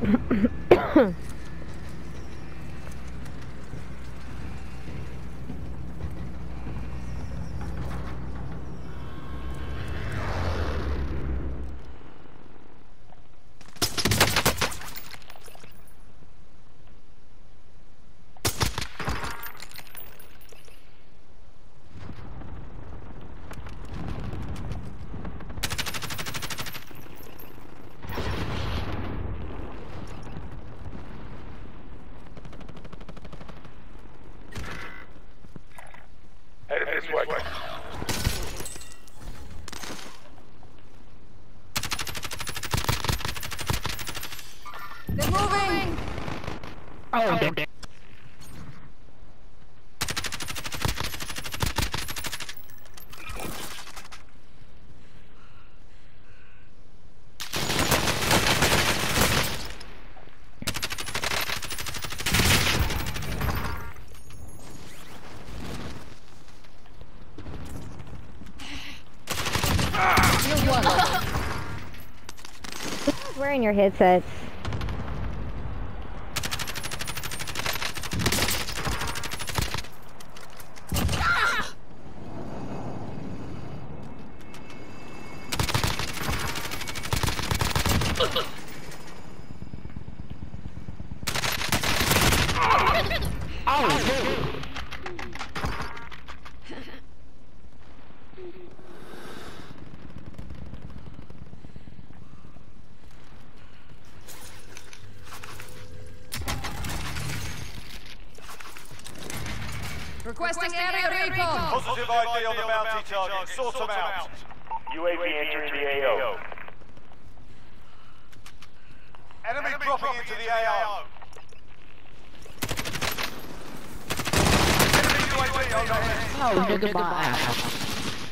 Headed this way. They're moving! Oh, damn. Wearing your headsets. Requesting area recon! Positive ID on the bounty target. Sort them out. UAV entering the AO. Enemy, dropping into the AO. Enemy UAV. Oh, nigga, my ass.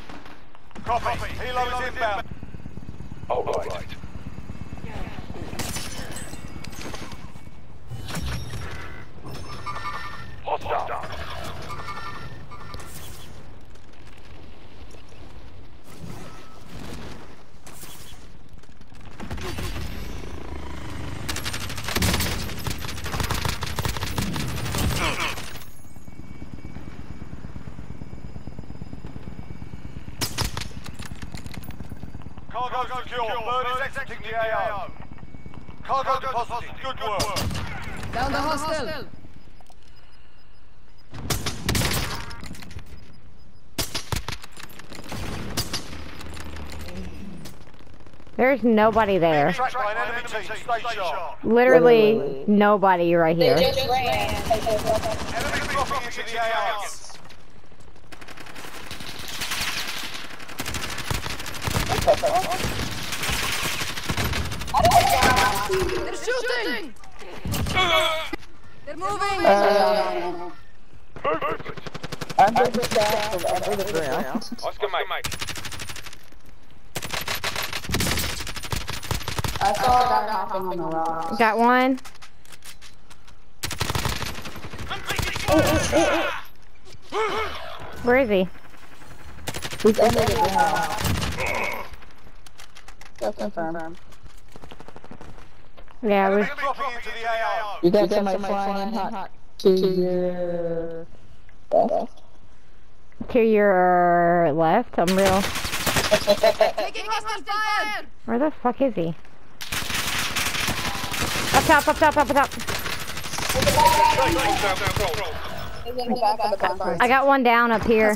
Copy. Helo is inbound. All right. Cargo secure. Bird is exiting the AO. Cargo deposited. Good work. Down the hostel! There's nobody there. Tracked by an enemy team. Stay sharp. Literally nobody right here. Enemy dropping into the AO. They're shooting! They're moving! Under the ground, under the ground. Oscar Mike. I saw that hopping on the rock. Got one. Where is he? He's under the ground. Just confirm. Yeah, we Enemy dropping into the AO. You got somebody flying in hot to your left. to your left. I'm real. Taking hostile fire! Where the fuck is he? Up top, up top, up top. He's in the back of the bunker. I got one down up here.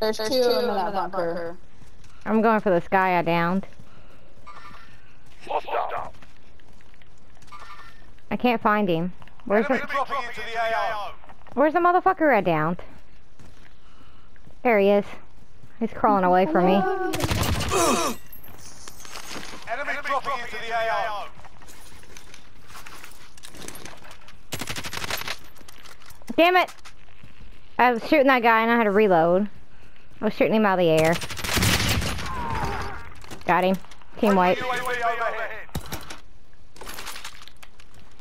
There's two in that bunker. I'm going for this guy I downed. Hostile. I can't find him. Where's Enemy the the AO. Where's the motherfucker I downed? There he is. He's crawling away from me. Enemy dropping into the AO. Damn it! I was shooting that guy and I had to reload. I was shooting him out of the air. Got him. Team white.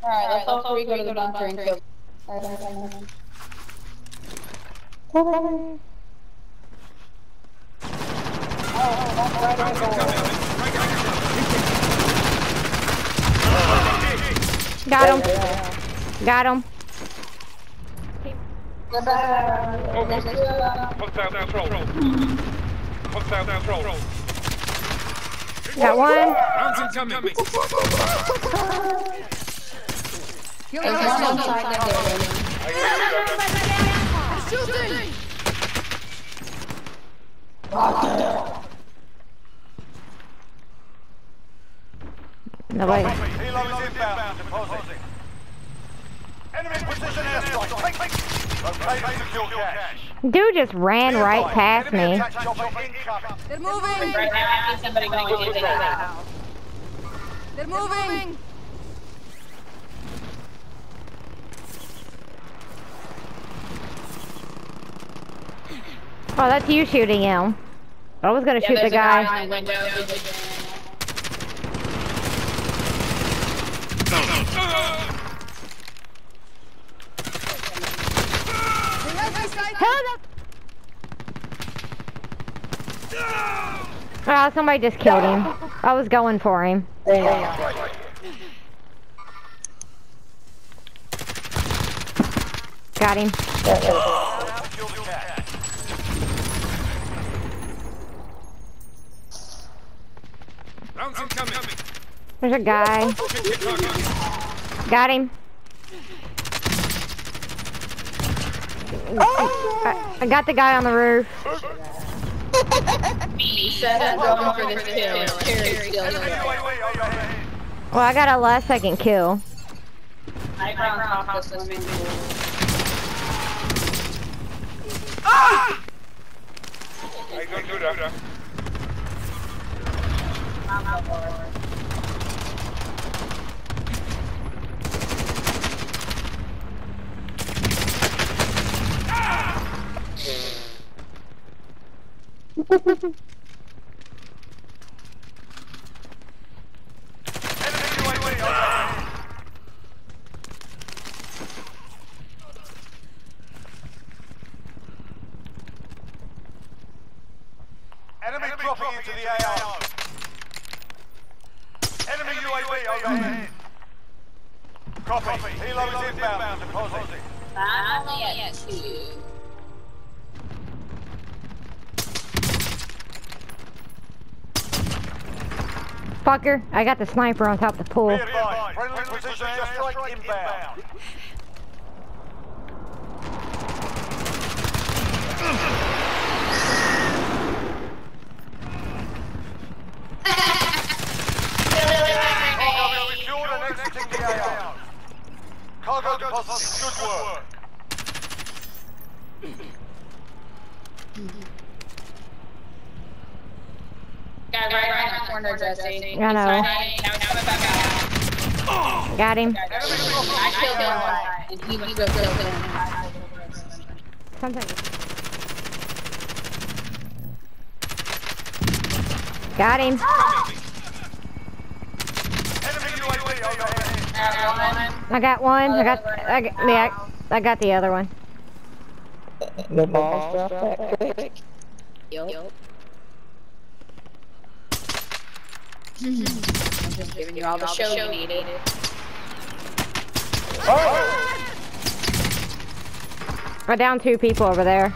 UAV overhead. Alright, let's all three go to the bunker and kill. Got him. Got him. Hostile control. Hostile control. Got one. Rounds incoming. Kill There's one hostile. inside the building. They're shooting. Nobody. Helo is inbound. Depositing. Enemy precision airstrike. Take, take. Located secure cache. Dude just ran right past me. attack chopper incoming. They're moving. Right now, I see somebody going into the house. They're moving. Oh, that's you shooting him. I was gonna Yeah, shoot the guy. guy in the window. The. Oh, ah, somebody just killed him. I was going for him. Got him. Secure the cache. Rounds incoming. There's a guy. Got him. I, I got the guy on the roof. Me, set up going for this kill. Terry's still Enemy there. UAV overhead. Well, I got a last second kill. I Enemy dropping into the AO. Enemy UAV overhead. Copy. Helo is inbound. Two. Fucker, I got the sniper on top of the pool. Be advised. Friendly precision airstrike inbound. Cargo secured and exiting the AO. Cargo deposited. Good work. Guy right around the corner, Jesse. I know. Now he's coming back out. Got him. I killed him, he went to go. Something. Got him. Enemy UAV overhead. Got one. I got one. I got. I got. Yeah, I got the other one. The balls drop that quick. Yup. I'm just giving you all the show you needed. I down two people over there.